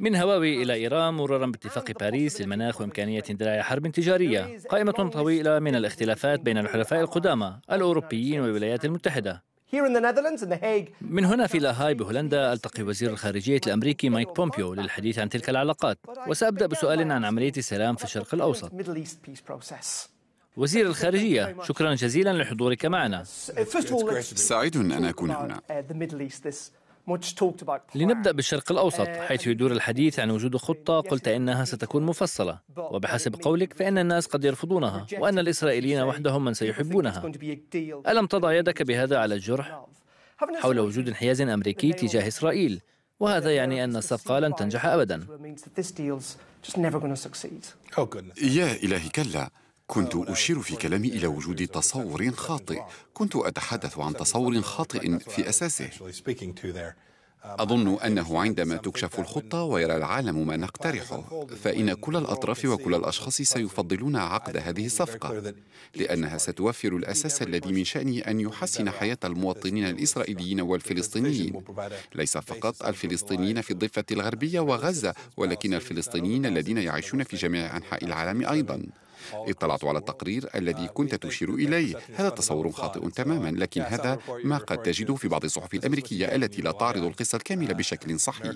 من هواوي إلى إيران مرورا باتفاق باريس للمناخ وإمكانية اندلاع حرب تجارية. قائمة طويلة من الاختلافات بين الحلفاء القدامى الأوروبيين والولايات المتحدة. من هنا في لاهاي بهولندا ألتقي وزير الخارجية الأمريكي مايك بومبيو للحديث عن تلك العلاقات. وسأبدأ بسؤال عن عملية السلام في الشرق الأوسط. وزير الخارجية شكرا جزيلا لحضورك معنا. سعيد أن أكون هنا. لنبدأ بالشرق الأوسط حيث يدور الحديث عن وجود خطة قلت إنها ستكون مفصلة. وبحسب قولك فإن الناس قد يرفضونها وأن الإسرائيليين وحدهم من سيحبونها. ألم تضع يدك بهذا على الجرح حول وجود انحياز أمريكي تجاه إسرائيل. وهذا يعني أن الصفقة لن تنجح أبدا. يا إلهي كلا. كنت أشير في كلامي إلى وجود تصور خاطئ. كنت أتحدث عن تصور خاطئ في أساسه. أظن أنه عندما تكشف الخطة ويرى العالم ما نقترحه فإن كل الأطراف وكل الأشخاص سيفضلون عقد هذه الصفقة لأنها ستوفر الأساس الذي من شأنه أن يحسن حياة المواطنين الإسرائيليين والفلسطينيين. ليس فقط الفلسطينيين في الضفة الغربية وغزة ولكن الفلسطينيين الذين يعيشون في جميع أنحاء العالم أيضاً. اطلعت على التقرير الذي كنت تشير إليه. هذا تصور خاطئ تماما لكن هذا ما قد تجده في بعض الصحف الأمريكية التي لا تعرض القصة الكاملة بشكل صحيح.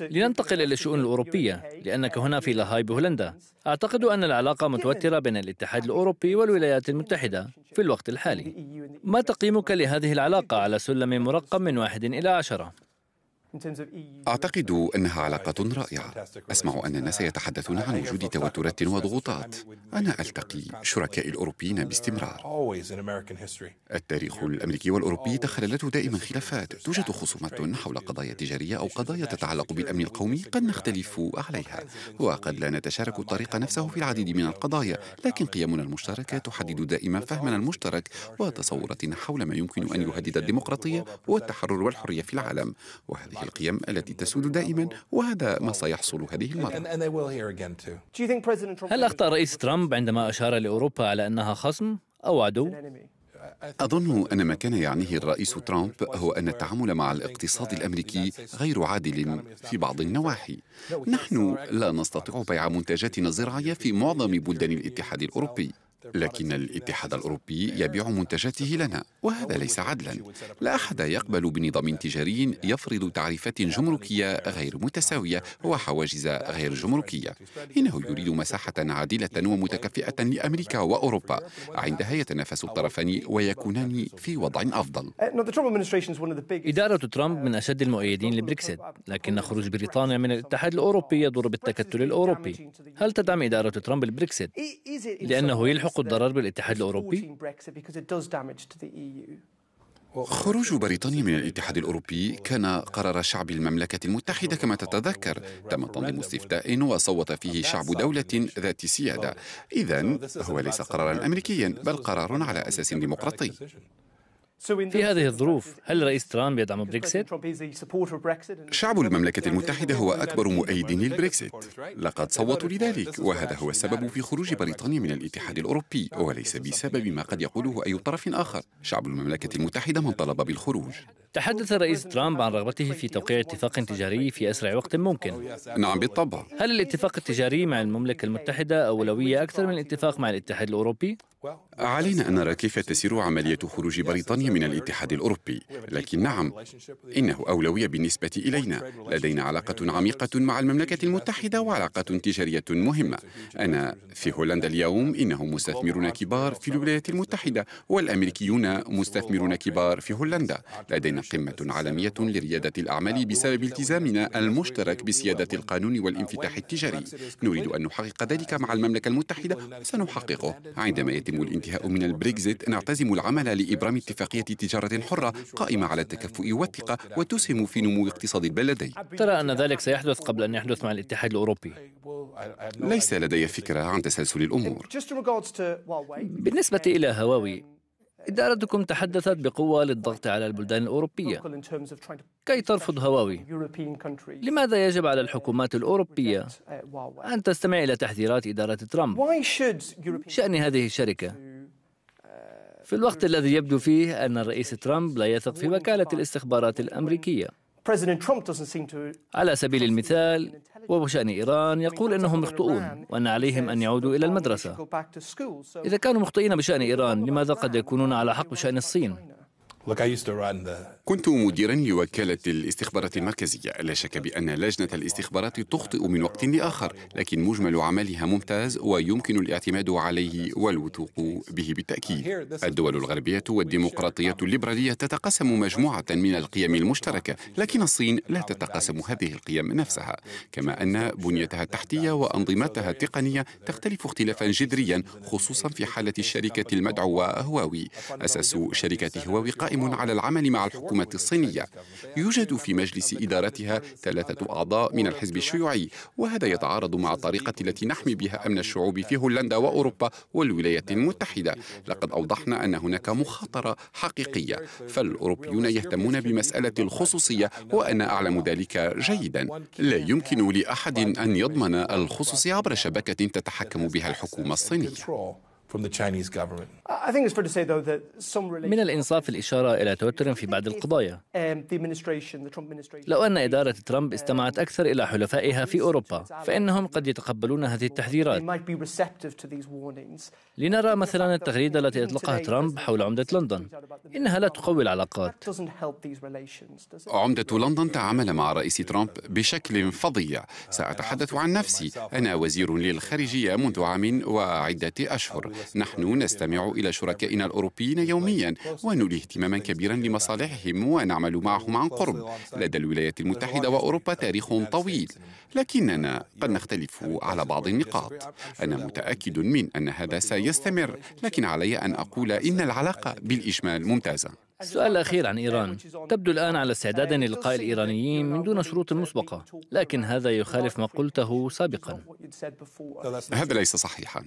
لننتقل إلى الشؤون الأوروبية. لأنك هنا في لاهاي بهولندا. أعتقد أن العلاقة متوترة بين الاتحاد الأوروبي والولايات المتحدة في الوقت الحالي. ما تقييمك لهذه العلاقة على سلم مرقم من واحد إلى عشرة؟ أعتقد أنها علاقة رائعة. أسمع أن الناس يتحدثون عن وجود توترات وضغوطات. أنا ألتقي شركائي الأوروبيين باستمرار. التاريخ الأمريكي والأوروبي تخللته دائما خلافات توجد خصومات حول قضايا تجارية أو قضايا تتعلق بالأمن القومي قد نختلف عليها. وقد لا نتشارك الطريق نفسه في العديد من القضايا لكن قيمنا المشتركة تحدد دائما فهمنا المشترك وتصوراتنا حول ما يمكن أن يهدد الديمقراطية والتحرر والحرية في العالم. وهذه القيم التي تسود دائما وهذا ما سيحصل هذه المرة. هل أخطأ رئيس ترامب عندما أشار لأوروبا على أنها خصم أو عدو؟ أظن أن ما كان يعنيه الرئيس ترامب هو أن التعامل مع الاقتصاد الأمريكي غير عادل في بعض النواحي. نحن لا نستطيع بيع منتجاتنا الزراعية في معظم بلدان الاتحاد الأوروبي. لكن الاتحاد الأوروبي يبيع منتجاته لنا وهذا ليس عدلا. لا أحد يقبل بنظام تجاري يفرض تعريفات جمركية غير متساوية وحواجز غير جمركية. إنه يريد مساحة عادلة ومتكافئة لأمريكا وأوروبا. عندها يتنافس الطرفان ويكونان في وضع أفضل. إدارة ترامب من أشد المؤيدين لبريكسيت لكن خروج بريطانيا من الاتحاد الأوروبي يضر بالتكتل الأوروبي. هل تدعم إدارة ترامب البريكسيت؟ لأنه يلحق الضرر بالاتحاد الأوروبي؟ خروج بريطانيا من الاتحاد الأوروبي كان قرار شعب المملكة المتحدة كما تتذكر. تم تنظيم استفتاء وصوت فيه شعب دولة ذات سيادة. إذا هو ليس قرارا أمريكيا بل قرار على أساس ديمقراطي. في هذه الظروف هل رئيس ترامب يدعم بريكسيت؟ شعب المملكة المتحدة هو أكبر مؤيد للبريكسيت لقد صوتوا لذلك وهذا هو السبب في خروج بريطانيا من الاتحاد الأوروبي وليس بسبب ما قد يقوله أي طرف آخر شعب المملكة المتحدة من طلب بالخروج تحدث الرئيس ترامب عن رغبته في توقيع اتفاق تجاري في أسرع وقت ممكن. نعم بالطبع. هل الاتفاق التجاري مع المملكة المتحدة أولوية أكثر من الاتفاق مع الاتحاد الأوروبي؟ علينا أن نرى كيف تسير عملية خروج بريطانيا من الاتحاد الأوروبي. لكن نعم إنه أولوية بالنسبة إلينا. لدينا علاقة عميقة مع المملكة المتحدة وعلاقة تجارية مهمة. أنا في هولندا اليوم إنهم مستثمرون كبار في الولايات المتحدة والأمريكيون مستثمرون كبار في هولندا. لدينا قمة عالمية لريادة الأعمال بسبب التزامنا المشترك بسيادة القانون والانفتاح التجاري. نريد أن نحقق ذلك مع المملكة المتحدة. وسنحققه عندما يتم الانتهاء من البريكزيت نعتزم العمل لإبرام اتفاقية تجارة حرة قائمة على التكافؤ والثقة وتسهم في نمو اقتصاد البلدين. ترى أن ذلك سيحدث قبل أن يحدث مع الاتحاد الأوروبي. ليس لدي فكرة عن تسلسل الأمور. بالنسبة إلى هواوي إدارتكم تحدثت بقوة للضغط على البلدان الأوروبية. كي ترفض هواوي. لماذا يجب على الحكومات الأوروبية أن تستمع إلى تحذيرات إدارة ترامب؟ شأن هذه الشركة. في الوقت الذي يبدو فيه أن الرئيس ترامب لا يثق في وكالة الاستخبارات الأمريكية. على سبيل المثال وبشأن إيران يقول أنهم يخطئون وأن عليهم أن يعودوا إلى المدرسة. إذا كانوا مخطئين بشأن إيران لماذا قد يكونون على حق بشأن الصين؟ كنت مديرا لوكالة الاستخبارات المركزية. لا شك بأن لجنة الاستخبارات تخطئ من وقت لآخر لكن مجمل عملها ممتاز ويمكن الاعتماد عليه والوثوق به بالتأكيد. الدول الغربية والديمقراطية الليبرالية تتقاسم مجموعة من القيم المشتركة لكن الصين لا تتقاسم هذه القيم نفسها. كما أن بنيتها التحتية وأنظمتها التقنية تختلف اختلافا جذريا خصوصا في حالة الشركة المدعوة هواوي أساس شركة هواوي قائم على العمل مع الحكومة الصينية. يوجد في مجلس إدارتها ثلاثة أعضاء من الحزب الشيوعي وهذا يتعارض مع الطريقة التي نحمي بها أمن الشعوب في هولندا وأوروبا والولايات المتحدة. لقد أوضحنا أن هناك مخاطرة حقيقية فالأوروبيون يهتمون بمسألة الخصوصية وأنا أعلم ذلك جيدا. لا يمكن لأحد أن يضمن الخصوصية عبر شبكة تتحكم بها الحكومة الصينية. From the Chinese government. I think it's fair to say though that some من الإنصاف الإشارة إلى توتر في بعض القضايا. Um, لو أن إدارة ترامب استمعت أكثر إلى حلفائها في أوروبا فإنهم قد يتقبلون هذه التحذيرات. لنرى مثلا التغريدة التي أطلقها ترامب حول عمدة لندن. إنها لا تقوي العلاقات. عمدة لندن تعامل مع رئيس ترامب بشكل فظيع. سأتحدث عن نفسي. أنا وزير للخارجية منذ عام وعدة أشهر. نحن نستمع إلى شركائنا الأوروبيين يوميا ونولي اهتماما كبيرا لمصالحهم ونعمل معهم عن قرب. لدى الولايات المتحدة وأوروبا تاريخ طويل لكننا قد نختلف على بعض النقاط. أنا متأكد من أن هذا سيستمر لكن علي أن أقول إن العلاقة بالإجمال ممتازة. السؤال الأخير عن إيران. تبدو الآن على استعداد للقاء الإيرانيين من دون شروط مسبقة لكن هذا يخالف ما قلته سابقا. هذا ليس صحيحا.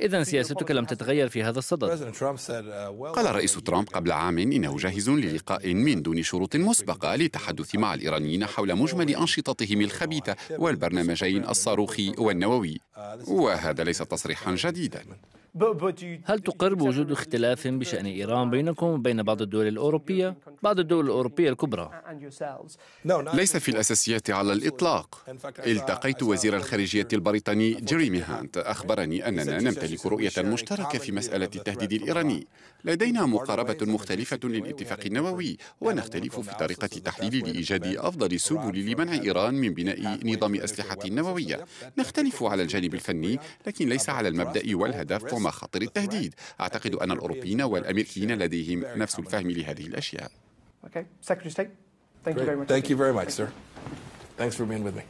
إذا سياستك لم تتغير في هذا الصدد. قال الرئيس ترامب قبل عام إنه جاهز للقاء من دون شروط مسبقة للتحدث مع الإيرانيين حول مجمل أنشطتهم الخبيثة والبرنامجين الصاروخي والنووي. وهذا ليس تصريحا جديدا. هل تقر بوجود اختلاف بشأن إيران بينكم وبين بعض الدول الأوروبية؟ بعض الدول الأوروبية الكبرى. ليس في الأساسيات على الإطلاق. التقيت وزير الخارجية البريطاني جيريمي هانت أخبرني أننا نمتلك رؤية مشتركة في مسألة التهديد الإيراني. لدينا مقاربة مختلفة للاتفاق النووي ونختلف في طريقة التحليل لإيجاد أفضل السبل لمنع إيران من بناء نظام أسلحة نووية. نختلف على الجانب الفني لكن ليس على المبدأ والهدف. ومخاطر التهديد أعتقد أن الأوروبيين والأمريكيين لديهم نفس الفهم لهذه الأشياء Okay, Secretary of State, thank Great. you very much. Thank you very much, sir. Thanks for being with me.